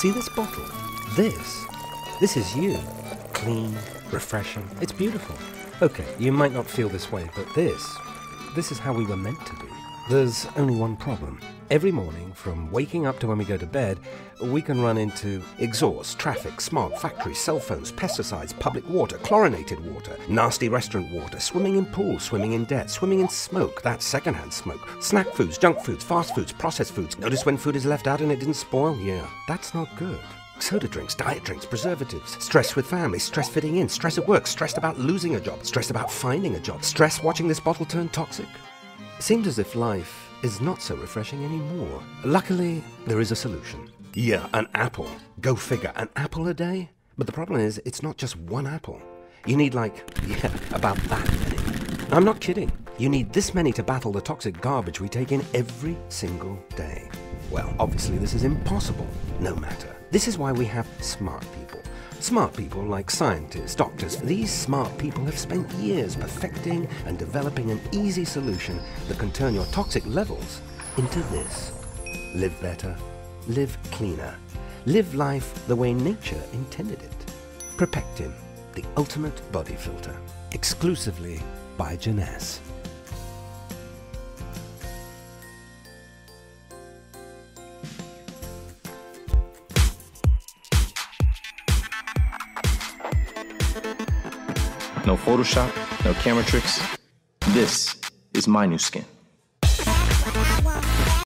See this bottle? This? This is you. Clean, refreshing. It's beautiful. Okay, you might not feel this way, but this, this is how we were meant to be. There's only one problem. Every morning, from waking up to when we go to bed, we can run into exhaust, traffic, smog, factories, cell phones, pesticides, public water, chlorinated water, nasty restaurant water, swimming in pools, swimming in debt, swimming in smoke, that's secondhand smoke, snack foods, junk foods, fast foods, processed foods. Notice when food is left out and it didn't spoil? Yeah, that's not good. Soda drinks, diet drinks, preservatives, stress with family, stress fitting in, stress at work, stressed about losing a job, stressed about finding a job, stress watching this bottle turn toxic. It seems as if life is not so refreshing anymore. Luckily, there is a solution. Yeah, an apple. Go figure, an apple a day? But the problem is, it's not just one apple. You need like, yeah, about that many. I'm not kidding. You need this many to battle the toxic garbage we take in every single day. Well, obviously this is impossible, no matter. This is why we have smart people. Smart people like scientists, doctors, these smart people have spent years perfecting and developing an easy solution that can turn your toxic levels into this. Live better, live cleaner, live life the way nature intended it. ProPectin, the ultimate body filter, exclusively by Jeunesse. No Photoshop, no camera tricks. This is my new Skin.